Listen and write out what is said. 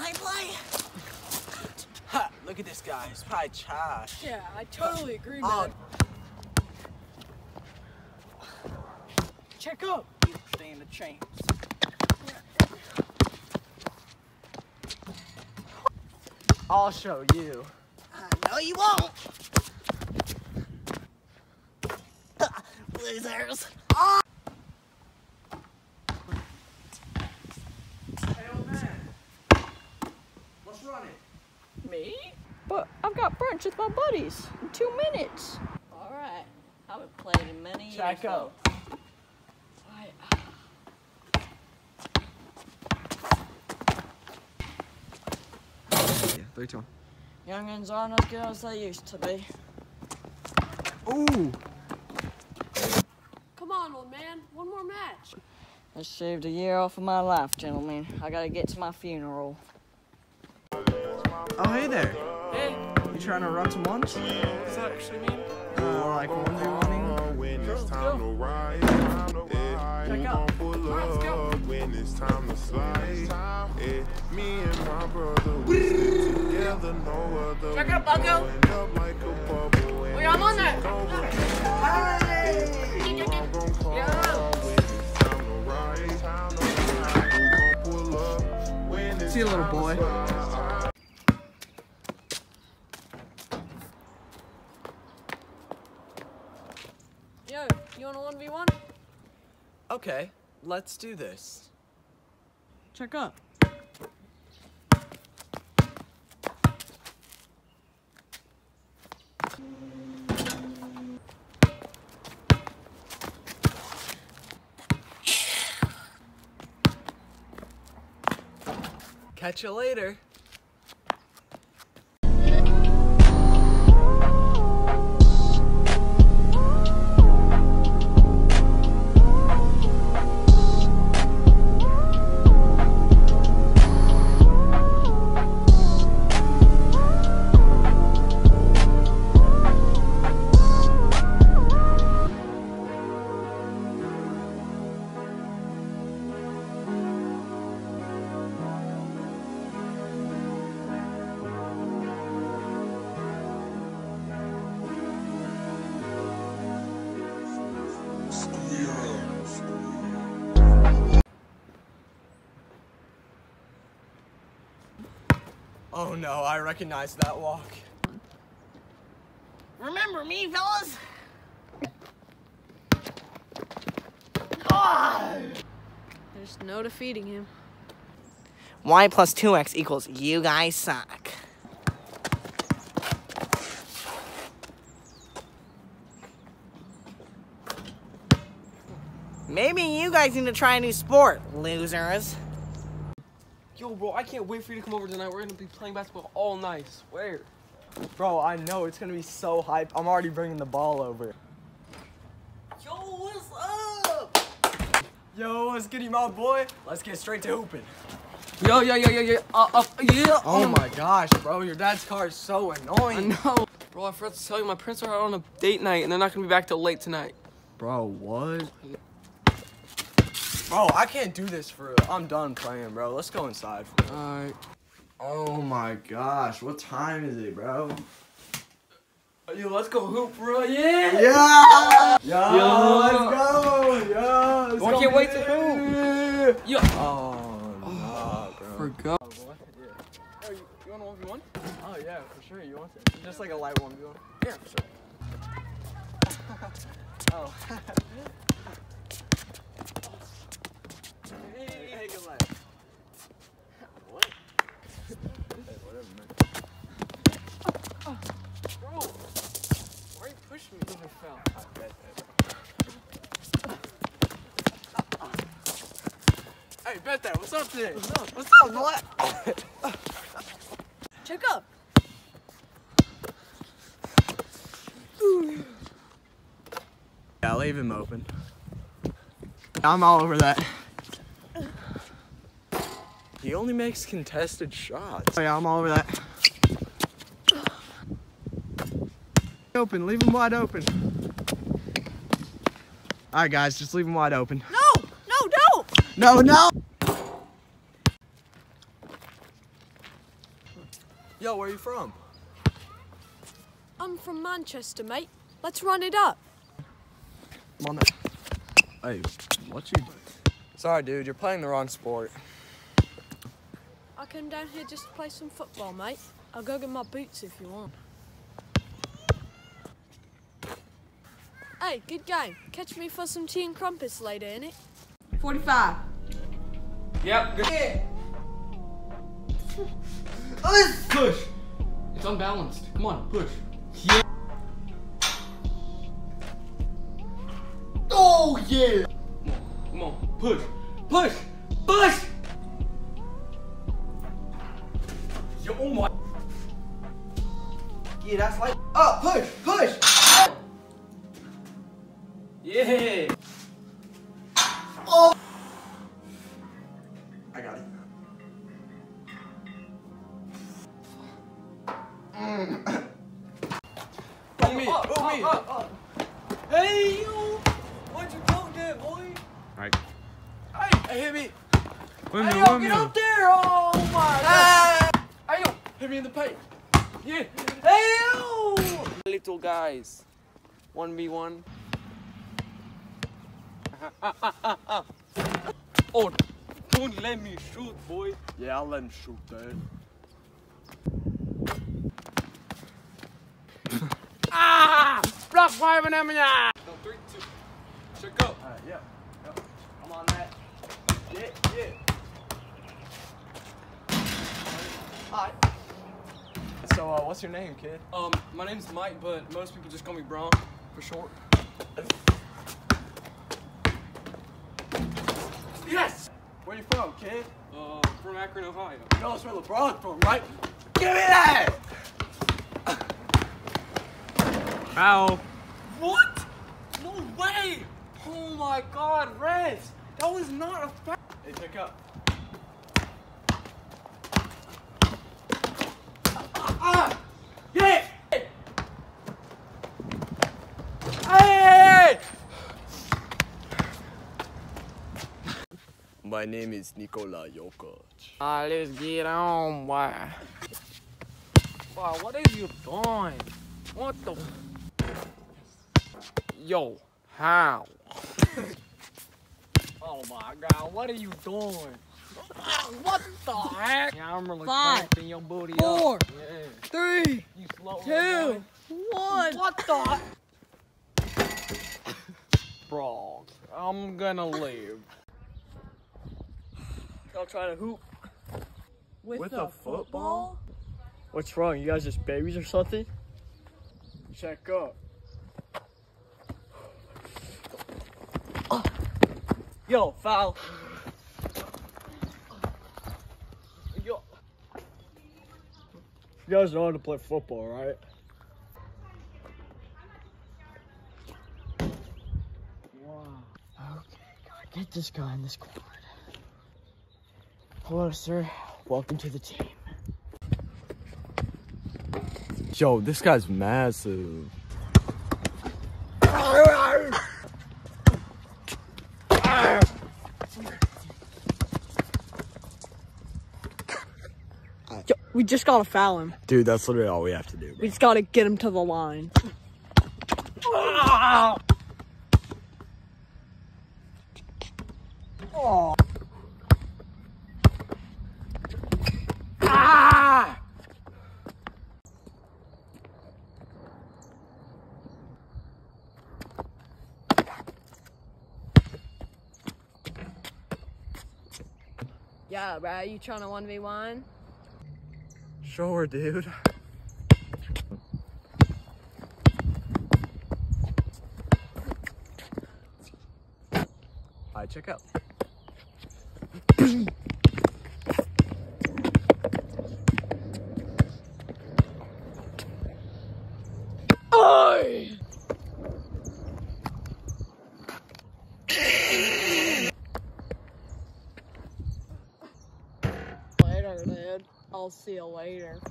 I play? Ha, look at this guy. He's probably trash. Yeah, I totally agree, Oh. man. Check up. You stand a chance. I'll show you. Uh, no, you won't. Losers. Hey, old man. Let's run it. Me? But I've got brunch with my buddies in two minutes. All right. I haven't played in many years. Check though. up. Alright. Yeah, three, two, one. Youngins aren't as good as they used to be. Ooh! Come on, old man. One more match. I shaved a year off of my life, gentlemen. I gotta get to my funeral. Oh, hey there. Hey, You trying to run some ones? what's that actually mean? Uh, like one v one when it's Let's time go. to ride. Check out. gon' pull Let's go. when it's time to slide. Yeah, me and my brother, together, no other. Check out, Bucko. blowing up like a bubble when Wait, I'm on that. it's over. You all gon' call Yeah. when it's time to ride. Time to ride. We gon' pull up when it's See you, little time to boy. slide. Yo, you want a 1v1? Okay, let's do this. Check up. Catch you later. Oh no, I recognize that walk. Remember me, fellas? There's no defeating him. Y plus 2x equals you guys suck. Maybe you guys need to try a new sport, losers. Yo, bro, I can't wait for you to come over tonight. We're gonna be playing basketball all night. Swear. Bro, I know it's gonna be so hype. I'm already bringing the ball over. Yo, what's up? Yo, what's good, my boy? Let's get straight to hooping. Yo, yo, yo, yo, yo. Uh, uh, yeah. Oh my gosh, bro, your dad's car is so annoying. I know. Bro, I forgot to tell you, my parents are out on a date night and they're not gonna be back till late tonight. Bro, what? Bro, I can't do this for real. I'm done playing, bro. Let's go inside. Alright. Oh my gosh, what time is it, bro? Oh, yo, let's go hoop, bro. Yeah. Yeah! Yo, Yo. let's go! Yo, let's I go can't wait to it. Yo. Oh, oh no, bro. Forgot. Yo, you, you want a one v one? Oh, yeah, for sure. You want it? Just like a light one v one. Yeah, for sure. Oh. What? hey, whatever, man. Bro, why are you pushing me? I fell. I bet that. Hey, bet that. What's up today? What's up? What's up, boy? Check up. Yeah, leave him open. I'm all over that. He only makes contested shots. Oh, yeah, I'm all over that. Open, leave him wide open. All right, guys, just leave him wide open. No, no, don't. No, no. Yo, where are you from? I'm from Manchester, mate. Let's run it up. Come on. Hey, what you? Sorry, dude. You're playing the wrong sport. I came down here just to play some football, mate. I'll go get my boots if you want. Hey, good game. Catch me for some tea and crumpets later, innit? 45. Yep, good. Yeah. Oh, push. It's unbalanced. Come on, push. Yeah. Oh yeah! Come on, push. Push. Push. Yeah, that's like up. Push, push. Yeah. Oh. I got it. Oh me. Oh me. Hey yo. Why'd you go there, boy? Right. Hey, hit me. Wait Hey yo, get up there. Oh my ah. god. Hey yo, hit me in the paint. Yeah. Hey yo. Little guys. 1v1. oh, don't let me shoot, boy. Yeah, I'll let him shoot that. Ah! Block five and them, yeah. No, three, two. Check up. Alright, yeah. yeah. I'm on that. Yeah, yeah. Alright. So, uh, what's your name, kid? Um, my name's Mike, but most people just call me Braun for short. Yes! Where you from, kid? Uh, from Akron, Ohio. You know that's where LeBron's from, right? Give me that! Ow. What? No way! Oh my God, Reds! That was not a fa- Hey, pick up. Ah! Yeah! Hey! My name is Nikola Jokic. Ah, let's get on, boy. Wow, what are you doing? What the? Yo, how? oh my god, what are you doing? What the heck? Yeah, I'm really Five, cramping your booty four, up. Yeah, Three, you slow two, one. What the? Bro, I'm gonna leave. Y'all trying to hoop? With, a football? What's wrong? You guys just babies or something? Check up. Oh. Yo, foul. Yo. You guys know how to play football, right? Wow. Okay, gotta get this guy in this squad. Hello, sir. Welcome to the team. Yo, this guy's massive. Yo, we just gotta foul him. Dude, that's literally all we have to do. We just gotta get him to the line. Ah! Yeah, bro. You trying to 1v1? Sure, dude. Alright, check out. Later, dude. I'll see you later.